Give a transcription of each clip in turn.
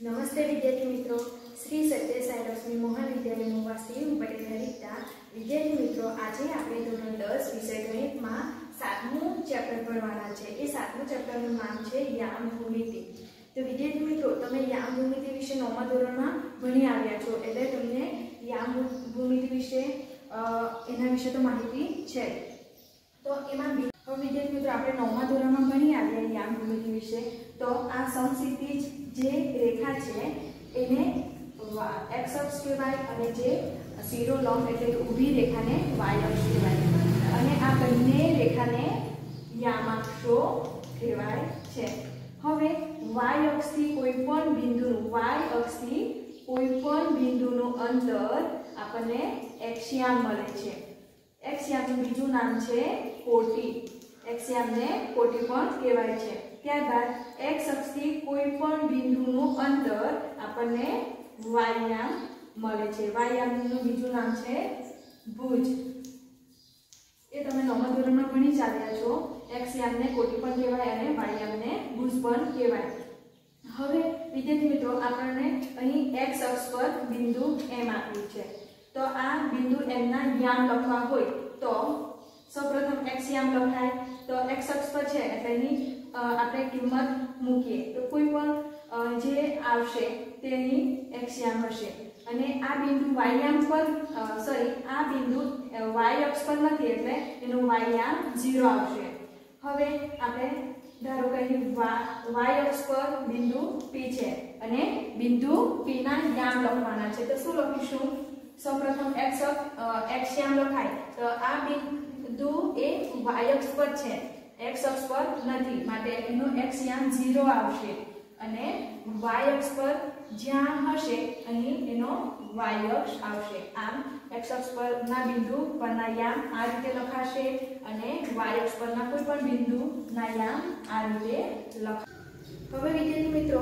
નમસ્તે વિદ્યાર્થી મિત્રો. શ્રી સત્ય લક્ષ્મી મોહન વિદ્યાલય મોવાસી હું પટેલ હરિતા. વિદ્યાર્થી મિત્રો, આજે આપણે ધોરણ દસ વિષય ગણિતમાં સાતમું ચેપ્ટર ભણવાના છે. એ સાતમું ચેપ્ટરનું નામ છે યામ ભૂમિતિ તો વિદ્યાર્થી મિત્રો, તમે યામ ભૂમિતિ વિશે નવમા ધોરણમાં ભણી આવ્યા છો, એટલે તમને યામ ભૂમિતિ વિશે એના વિશે તો માહિતી છે. તો એમાં વિદ્યાર્થી મિત્રો, આપણે નવમા ધોરણમાં ભણી આવ્યા યામ ભૂમિતિ વિશે. તો આ સમક્ષિતિજ જે રેખા છે, એને એક્સ અક્ષ કહેવાય અને જે શિરોલંબ એટલે કે ઊભી રેખાને વાય અક્ષ કહેવાય. અને આ બંને રેખાને યામાક્ષો કહેવાય છે. હવે વાય અક્ષથી કોઈ પણ બિંદુનું વાય અક્ષથી કોઈ પણ બિંદુનું અંતર આપણને એક્સિયામ મળે છે. એક્સિયામનું બીજું નામ છે કોટી. એક્સિયામને કોટી પણ કહેવાય છે. ત્યારબાદ એક્સ અક્ષથી કોઈ પણ બિંદુનું અંતર આપણને વાયામ મળે છે. વાયામનું બીજું નામ છે ભુજ. એ તમે નવમા ધોરણમાં જ આવ્યા છો. એક્સિયામને કોટી પણ કહેવાય અને વાયામને ભુજ પણ કહેવાય. હવે વિદ્યાર્થી મિત્રો આપણને અહીં એક્સ અક્ષ પર બિંદુ એમ આપ્યું છે. તો આ બિંદુ એમના યામ લખવા હોય તો સૌપ્રથમ એક્સ યામ લખાય. તો એક્સ અક્ષ પર છે એટલે એની અ, આપણે કિંમત મૂકીએ. તો કોઈ પણ જે આવશે તેની એક્સયામ હશે. અને આ બિંદુ વાયામ પર સોરી આ બિંદુ વાય અક્ષ પર નથી એટલે એનું વાયામ ઝીરો આવશે. હવે આપણે ધારો કે અહીં વાય અક્ષ પર બિંદુ પી છે અને બિંદુ પીના યામ લખવાના છે. તો શું લખીશું? સૌપ્રથમ એક્સ અ, યામ લખાય. તો આ બિંદુ એ વાય અક્ષ પર છે. X અક્ષ પર નથી. માટે એનો x યામ 0 આવશે. અને y અક્ષ પર જ્યાં હશે, અહીં એનો y અક્ષ આવશે. આમ x અક્ષ પરના બિંદુ પરના યામ આ રીતે લખાશે અને y અક્ષ પરના કોઈ પણ બિંદુના યામ આ રીતે લખ હવે વિદ્યાર્થી મિત્રો,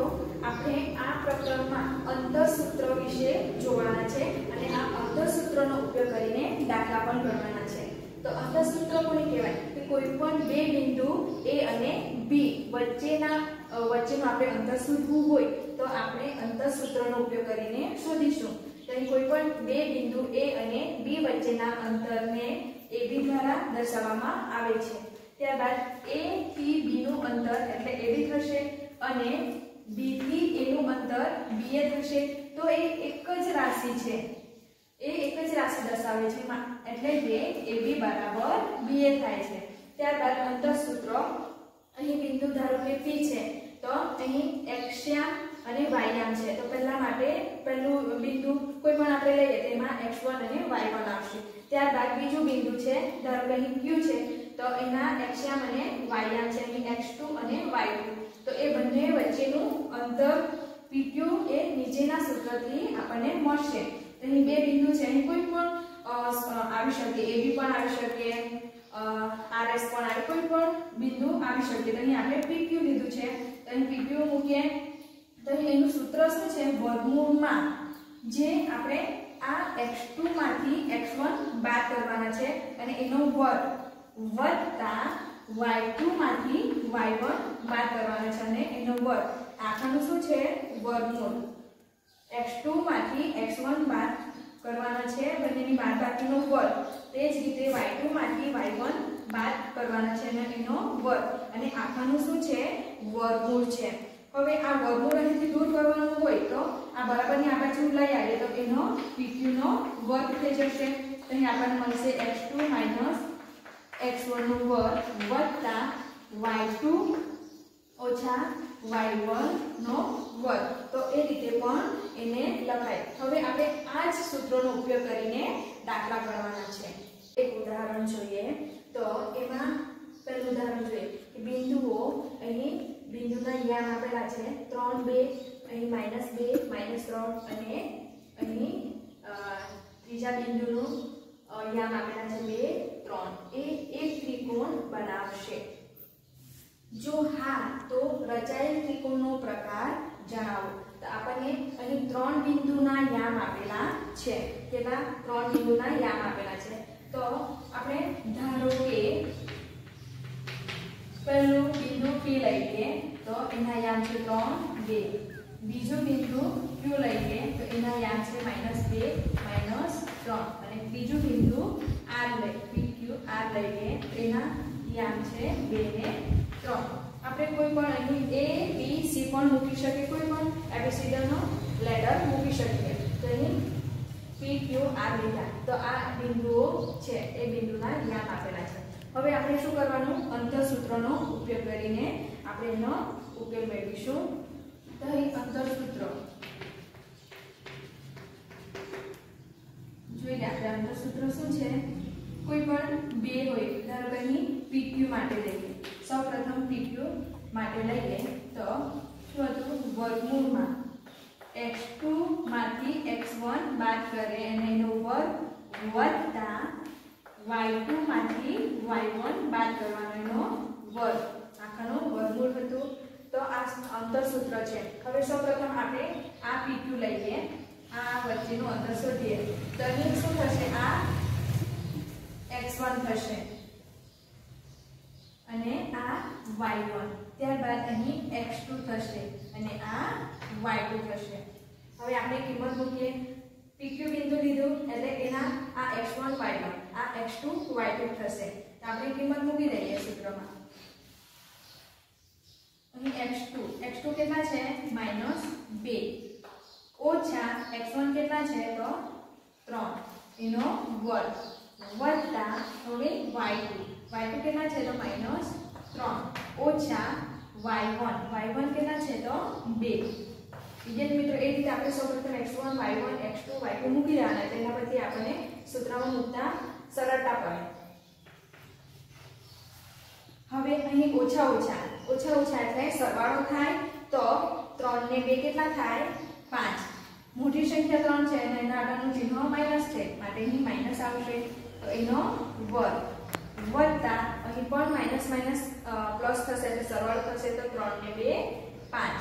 આપણે આ પ્રકરણમાં અંતરસૂત્ર વિશે જોવાના છે અને આ અંતરસૂત્રનો ઉપયોગ કરીને દાખલા પણ ગણવાના છે. તો અંતરસૂત્ર કોને કહેવાય? કોઈ પણ બે બિંદુ A અને B વચ્ચેના વચ્ચેનું આપણે અંતર શોધવું હોય તો આપણે અંતરસૂત્રનો ઉપયોગ કરીને શોધીશું. તો કોઈ પણ બે બિંદુ A અને B વચ્ચેના અંતરને AB દ્વારા દર્શાવવામાં આવે છે. ત્યારબાદ A થી B નું અંતર એટલે AB થશે અને B થી A નું અંતર BA થશે. તો એ એક જ રાશિ છે. એ એક જ રાશિ દર્શાવે છે. એટલે કે બી બરાબર બીએ થાય છે. ત્યારબાદ અંતરસૂત્ર અહીં બિંદુ ધારો કે P છે, તો અહીં એક્સ્યામ અને વાયામ છે. તો પહેલા માટે પહેલું બિંદુ કોઈ પણ આપણે લઈએ તેમાં x1 અને y1 આવશે. ત્યારબાદ બીજું બિંદુ છે, ધારો કે અહીં Q છે, તો એના એક્સ્યામ અને વાયામ છે. અહીં x2 અને y2. તો એ બંને વચ્ચેનું અંતર PQ એ નીચેના સૂત્રથી આપણને મળશે. અહીં બે બિંદુ છે. અહીં કોઈ પણ આવી શકે AB પણ આવી શકે. RS પણ આવી કોઈ પણ બિંદુ આવી શકે. તો અહીં આપણે PQ લીધું છે. તો અહીં PQ મૂકીએ. તો એનું સૂત્ર શું છે? વર્ગમૂળમાં જે આપણે આ x2 માંથી x1 બાદ કરવાના છે અને એનો વર્ગ વત્તા y2 માંથી y1 બાદ કરવાના છે અને એનો વર્ગ. આખાનું શું છે? વર્ગમૂળ. X2 માંથી x1 બાદ કરવાના છે. બંનેની બાદબાકીનો વર્ગ. તે જ રીતે y2 માંથી y1 બાદ કરવાના છે અને એનો વર્ગ. અને આખાનું શું છે? વર્ગમૂળ છે. હવે આ વર્ગમૂળ અહીંથી દૂર કરવાનું હોય તો આ બરાબરની આ બાજુ લઈ આવીએ તો એનો pq નો વર્ગ થઈ જશે. તો અહીં આપણને મળશે x2 x1 નો વર્ગ વત્તા y2 ઓછા y1 નો વર્ગ. તો એ રીતે પણ એને લખાય. હવે આપણે આ જ સૂત્રોનો ઉપયોગ કરીને દાખલા ગણવાના છે. એક ઉદાહરણ જોઈએ. તો એમાં પહેલું ઉદાહરણ જોઈએ. કે બિંદુઓ અહીં બિંદુના યામ આપેલા છે. ત્રણ બે, અહીં માઇનસ બે માઇનસ ત્રણ અને અહીં ત્રીજા બિંદુનું યામ આપેલા છે બે, ત્રણ. એ એક ત્રિકોણ બનાવશે. જો હા, તો રચાયેલ ત્રિકોણનો પ્રકાર જણાવો. તો આપણને અહીં ત્રણ બિંદુના યામ આપેલા છે. કેવા? ત્રણ બિંદુના યામ આપેલા છે. તો આપણે ધારો કે પહેલું બિંદુ પી લઈએ, તો એના યામ છે ત્રણ, બે. બીજું બિંદુ ક્યુ લઈએ, તો એના યામ છે માઇનસ બે, માઇનસ ત્રણ. અને ત્રીજું બિંદુ આર લઈ પી ક્યુ આર લઈએ એના યામ છે બે ને ત્રણ આપણે કોઈ પણ અહીં એ બી સી પણ મૂકી શકીએ કોઈ પણ એબીસીડીનો લેટર મૂકી શકીએ તો અહીં પી ક્યુ આર લીધા તો આ બિંદુઓ છે એ બિંદુના યામ આપેલા છે હવે આપણે શું કરવાનું? અંતરસૂત્રનો ઉપયોગ કરીને આપણે એનો ઉકેલ મેળવીશું. તો અહીં અંતરસૂત્ર જોઈ લે આપણે અંતરસૂત્ર શું છે? કોઈ પણ બે હોય, ધારો કે અહીં પીક્યુ માટે લઈએ. સૌપ્રથમ પીક્યુ માટે લઈએ, તો શું હતું? વર્ગમૂળમાં x2 માંથી x1 બાદ કરે અને એનો વર્ગ વત્તા y2 માંથી y1 બાદ કરવાનો એનો વર્ગ. આખાનો વર્ગમૂળ હતું. તો આ અંતરસૂત્ર છે. હવે સૌપ્રથમ આપણે આ pq લઈએ. આ વચ્ચેનું અંતર શોધીએ તો અહીં શું થશે? આ x1 થશે. અને આ y1 ત્યારબાદ અહીં x2 થશે અને આ y2 થશે. હવે આપણે કિંમત મૂકીએ. PQ બિંદુ લીધું. એટલે એના આ x1 y1 two x2 y2 થશે. તો આપણે કિંમત મૂકી દઈએ સૂત્રમાં. અહીં x2 x2 કેટલા છે? -2 ઓછા x1 કેટલા છે? તો 3 એનો વર્ગ. વત્તા હવે y2 y2 કેટલા છે? તો -3 ઓછા y1 y1 કેટલા છે? તો 2 વિદ્યાર્થી મિત્રો, એ રીતે આપણે સૌપ્રથમ x1 y1 x2 y2 મૂકી દેવાના તેના પછી આપણે સૂત્રમાં મૂકતા સરળતા પડે હવે અહીં ઓછા ઓછા ઓછા ઓછા એટલે સરવાળો થાય તો ત્રણ ને બે કેટલા થાય? પાંચ. મોટી સંખ્યા ત્રણ છે અને એના આગળનું ચિહ્ન માઇનસ છે માટે અહીં માઇનસ આવશે. તો એનો વર્ગ. વત્તા અહીં પણ માઇનસ માઇનસ પ્લસ થશે એટલે સરવાળો થશે તો ત્રણ ને 2 5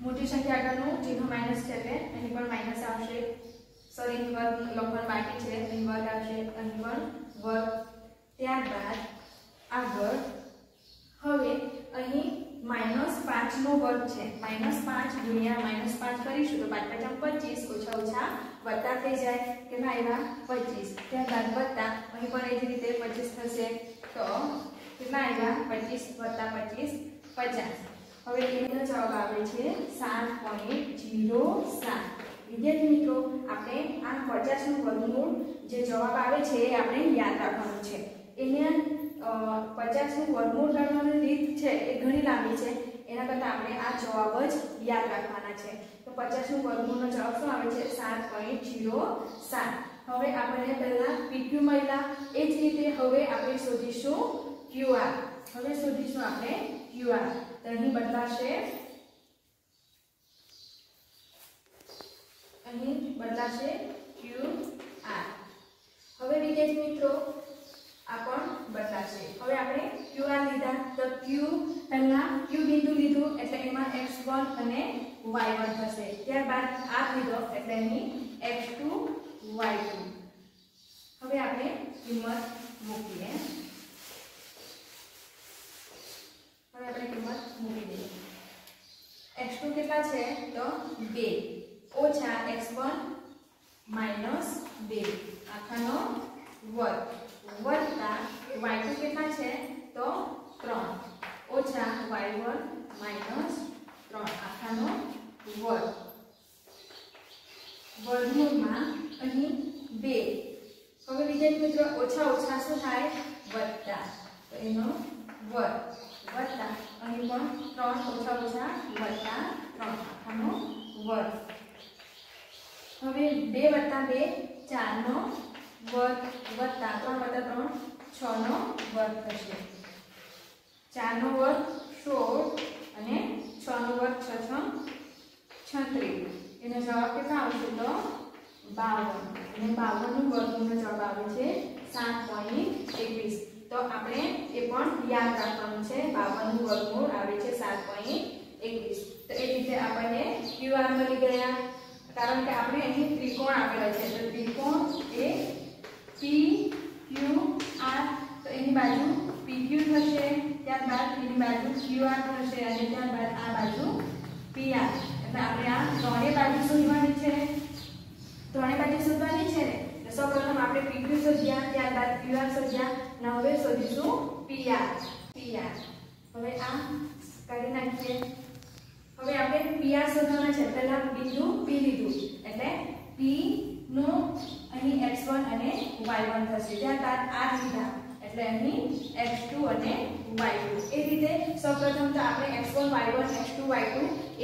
મોટી સંખ્યા આગળનું ચિહ્ન માઇનસ છે એટલે અહીં પણ માઇનસ આવશે. સોરી વર્ગ લખવાનું બાકી છે. અહીં વર્ગ આવશે, અહીં પણ ત્યારબાદ આગળ હવે અહીં માઇનસ પાંચનો વર્ગ છે. માઇનસ પાંચ ગુણ્યા માઇનસ પાંચ કરીશું તો પાંચ પચાસ પચીસ ઓછા ઓછા વત્તા થઈ જાય. કે આવ્યા? પચીસ. ત્યારબાદ વત્તા. અહીં પણ એ જ રીતે પચીસ થશે. તો કેટલા આવ્યા? પચીસ વત્તા પચીસ પચાસ. હવે એનો જવાબ આવે છે સાત પોઈન્ટ જીરો સાત. વિદ્યાર્થી આપણે આ પચાસનું વર્ગમૂળ જે જવાબ આવે છે એ આપણે યાદ રાખવાનું છે. એને પચાસનું વર્ગમૂળ કાઢવાની રીત છે એ ઘણી લાંબી છે. એના કરતાં આપણે આ જવાબ જ યાદ રાખવાના છે. તો પચાસનું વર્ગમૂળનો જવાબ શું આવે છે? સાત પોઈન્ટ જીરો સાત. હવે આપણે પહેલા પીક્યુ મળ્યા. એ જ રીતે હવે આપણે શોધીશું ક્યુઆર હવે શોધીશું આપણે ક્યુઆર તો અહીં બદલાશે અહીં બદલાશે ક્યુ આર હવે વિદ્યાર્થી મિત્રો, આ પણ બદલાશે. હવે આપણે ક્યુ આર લીધા. તો ક્યુ પહેલા ક્યુ બિંદુ લીધું, એટલે એમાં x1 અને વાય વન થશે. ત્યારબાદ આર લીધો, એટલે અહીં x2 y2 હવે આપણે કિંમત મૂકીએ. હવે આપણે કિંમત મૂકી દઈએ. એક્સ ટુ કેટલા છે? તો 2 x1 માઇનસ બે. આખાનો વર્ગ. વત્તા y2 કેટલા છે? તો ત્રણ. ઓછા y1 માઇનસ ત્રણ. આખાનો વર્ગ. વર્ગમૂળમાં અહીં બે. હવે વિદ્યાર્થી મિત્રો, ઓછા ઓછા શું થાય? વત્તા. તો એનો વર્ગ. વત્તા. અહીં પણ ત્રણ. ઓછા ઓછા વત્તા ત્રણ. આખાનો વર્ગ. હવે બે વત્તા 2 4 નો વર્ગ વત્તા ત્રણ વત્તા 3 6 નો વર્ગ થશે. 4 નો વર્ગ સોળ અને 6 નો વર્ગ 6 6 36 એનો જવાબ કેટલા આવશે તો? 52 અને 52 નું વર્ગમૂળનો જવાબ આવે છે 7.21 તો આપણે એ પણ યાદ રાખવાનું છે. 52 નું વર્ગમૂળ આવે છે 7.21 તો એ રીતે આપણને ક્યુઆર મળી ગયા. કારણ કે આપણે અહીં ત્રિકોણ આપેલા છે. તો ત્રિકોણ એ પી ક્યુ આર તો એની બાજુ પી ક્યુ થશે, ત્યારબાદ એની બાજુ ક્યુ આર થશે અને ત્યારબાદ આ બાજુ પી આર એટલે આપણે આ ત્રણે બાજુ શોધવાની છે. ત્રણે બાજુ શોધવાની છે ને? સૌ પ્રથમ આપણે પી ક્યુ શોધ્યા, ત્યારબાદ ક્યુ આર શોધ્યા. હવે શોધીશું પી આર પી આર હવે આ કરી નાખીએ. હવે આપણે PR શોધવાના છે. પહેલા બિંદુ પી લીધું. એટલે પી નો અહીં x1 અને y1 થશે. ત્યારબાદ r લીધા. એટલે અહીં x2 અને y2 એ રીતે સૌપ્રથમ તો આપણે x1 y1 x2 y2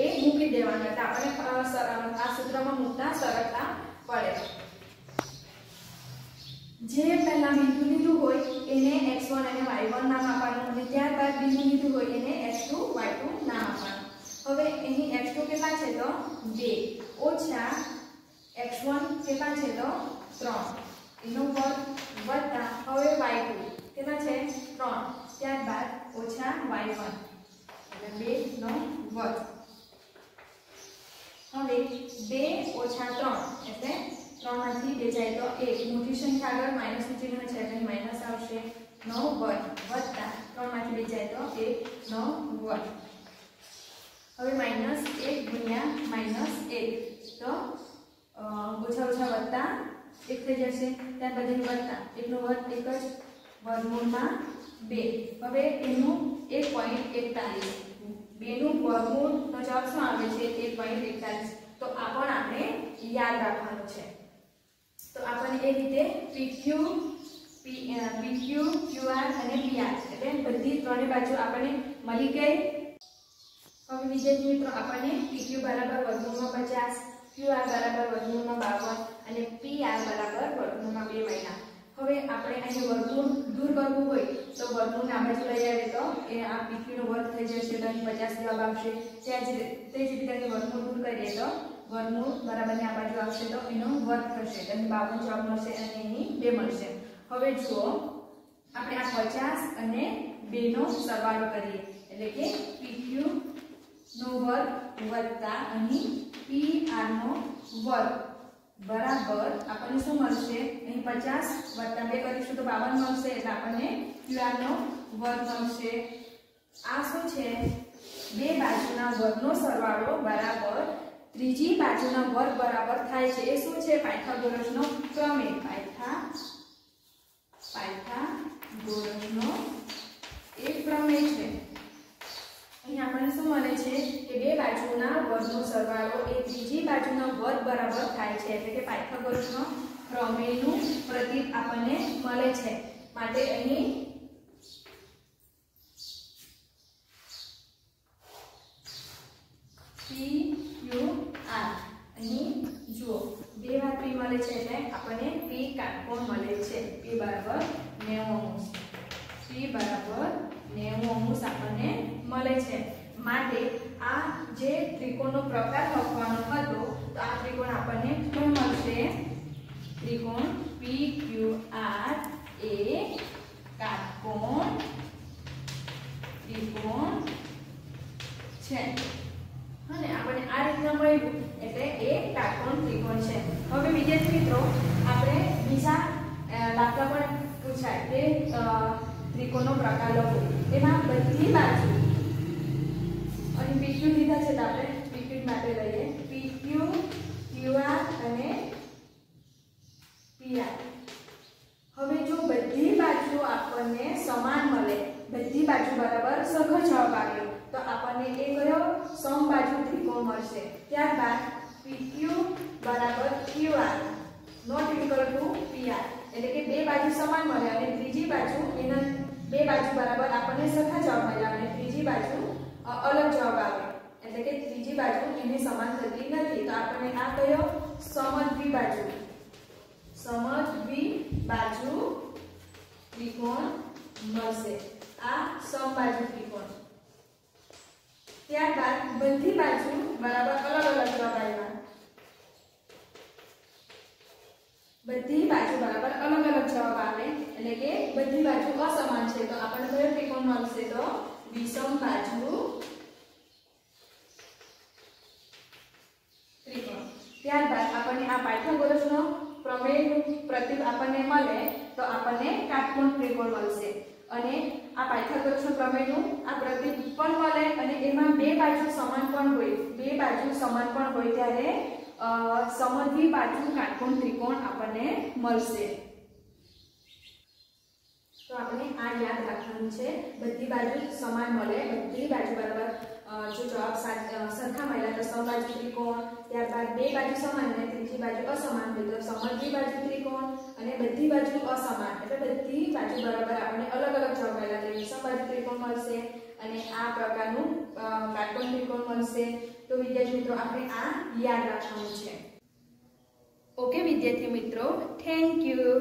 એ મૂકી દેવાના હતા. આપણે આ સૂત્રમાં મૂકતા સરળતા પડે. જે પહેલા બિંદુ લીધું હોય એને x1 અને y1 નામ આપવાનું. અને ત્યારબાદ બિંદુ લીધું હોય એને x2 y2 નામ આપવાનું હવે અહીં x2 કેટલા છે તો 2 ઓછા x1 કેટલા છે તો 3 એનો વર્ગ વત્તા હવે y2 કેટલા છે 3 ત્યારબાદ ઓછા y1 એટલે 2 નો વર્ગ હવે 2 ઓછા 3 એટલે 3 માંથી 2 જાય તો 1 મોટી સંખ્યા આગળ માઇનસનું ચિહ્ન છે એટલે માઇનસ આવશે 9 વર્ગ વત્તા 3 માંથી 2 જાય તો 1 નો વર્ગ હવે માઇનસ 1 ગુણ્યા માઇનસ 1 તો ઓછા ઓછા વત્તા 1 થઈ જશે. ત્યાર પછી વત્તા 1 નો વર્ગ એક જ વર્ગમૂળમાં બે. હવે એનું એક પોઈન્ટ એકતાલીસ. બેનું વર્ગમૂળ તો જવાબ શું આવે છે? 1.41 તો આ પણ આપણે યાદ રાખવાનું છે. તો આપણને એ રીતે પીક્યુ પી પીક્યુ ક્યુઆર અને પીઆર એટલે બધી ત્રણેય બાજુ આપણને મળી ગઈ. હવે વિદ્યાર્થી મિત્રો આપણને પીક્યુ બરાબર વર્ગમૂળમાં 50 QR બરાબર વર્ગમૂળમાં 52 અને PR બરાબર વર્ગમૂળમાં 2 મહિના હવે આપણે અહીં વર્ગમૂળ દૂર કરવું હોય તો વર્ગમૂળને આપણે લઈ આવીએ તો એ આ PQ નો વર્ગ થઈ જશે તો અહીં 50 જવાબ આવશે. ત્યાં જ તે જ રીતે અહીં વર્ગમૂળ દૂર કરીએ તો વર્ગમૂળ બરાબરની આ બાજુ આવશે તો એનો વર્ગ થશે. તો અહીં 52 જવાબ મળશે અને એની 2 મળશે. હવે જુઓ, આપણે આ 50 અને 2 નો સરવાળો કરીએ એટલે કે PQ નો વર્ગ વત્તા અહીં PR નો વર્ગ. બરાબર, આપણને શું મળશે? અહીં 50 વત્તા બે કરીશું તો 52 મળશે, એટલે આપણને QR નો વર્ગ મળશે. આ શું છે? બે બાજુના વર્ગનો સરવાળો બરાબર ત્રીજી બાજુના વર્ગ બરાબર થાય છે. એ શું છે? પાયથાગોરસનો પ્રમેય પાયથા પાયથાગોરસનો એક પ્રમેય છે. અહીં આપણને શું મળે છે? બે બાજુના વર્ગનો સરવાળો એ ત્રીજી બાજુના વર્ગ બરાબર થાય છે. એટલે કે પાયથાગોરસનો પ્રમેયનું પ્રતીક આપણને મળે છે. માટે અહીં R અહીં જુઓ, બે વાર P મળે છે એટલે આપણને P કાટકોણ મળે છે. P બરાબર 90 અંશ. P બરાબર 90 અંશ આપણને મળે છે. માટે આ જે ત્રિકોણનો પ્રકાર લખવાનો હતો, તો આ ત્રિકોણ આપણને શું મળશે? ત્રિકોણ પી R એ કાટકોણ ત્રિકોણ છે. અને આપણને આ રીતના મળ્યું, એટલે એ કાટકોણ ત્રિકોણ છે. હવે વિદ્યાર્થી મિત્રો, આપણે બીજા દાખલા પણ પૂછાય તે ત્રિકોણનો પ્રકાર લખો. એમાં બધી બાજુ અહીં PQ લીધા છે તો આપણે PQ માટે લઈએ. PQ, QR અને PR. હવે જો બધી બાજુ આપણને સમાન મળે, બધી બાજુ બરાબર સરખો જવાબ આવ્યો, તો આપણને એ કયો? સમબાજુ ત્રિકોણ મળશે. ત્યારબાદ PQ બરાબર QR. Not equal to PR. એટલે કે બે બાજુ સમાન મળે અને ત્રીજી બાજુ એના બે બાજુ બરાબર આપણને સરખા જવાબ મળ્યા અને ત્રીજી બાજુ અલગ જવાબ આવે. એટલે કે ત્રીજી બાજુ એની સમાન થતી નથી. તો આપણને આ કયો? સમદ્વિ બાજુ. સમદ્વિ બાજુ ત્રિકોણ મળશે. આ સમબાજુ ત્રિકોણ. ત્યારબાદ બધી બાજુ બરાબર અલગ અલગ જવાબ આવ્યા. બધી બાજુ બરાબર અલગ અલગ જવાબ આવે એટલે કે બધી બાજુ અસમાન છે તો આપણને કયો ત્રિકોણ મળશે તો વિષમ બાજુ ત્રિકોણ ત્યારબાદ આપણને આ પાયથાગોરસનો પ્રમેયનું પ્રતીક આપણને મળે તો આપણને કાટકોણ ત્રિકોણ મળશે અને આ પાયથાગોરસનો પ્રમેયનું આ પ્રતીક પણ મળે અને એમાં બે બાજુ સમાન પણ હોય બે બાજુ સમાન પણ હોય ત્યારે સમદ્વિ બાજુ કાટકોણ ત્રિકોણ આપણને મળશે. તો આપણે આ યાદ રાખવાનું છે. બધી બાજુ સમાન મળે. બધી બાજુ બરાબર જો જવાબ સરખા મળ્યા તો સમબાજુ ત્રિકોણ, ત્યારબાદ બે બાજુ સમાન અને ત્રીજી બાજુ અસમાન. હોય તો સમજવી બાજુ ત્રિકોણ અને બધી બાજુ અસમાન. એટલે બધી બાજુ બરાબર આપણને અલગ અલગ જવાબ મળ્યા. તો સમબાજુ ત્રિકોણ મળશે અને આ પ્રકારનું કાટકોણ ત્રિકોણ મળશે. તો વિદ્યાર્થી મિત્રો આપણે આ યાદ રાખવાનું છે. ઓકે વિદ્યાર્થી મિત્રો થેન્ક યુ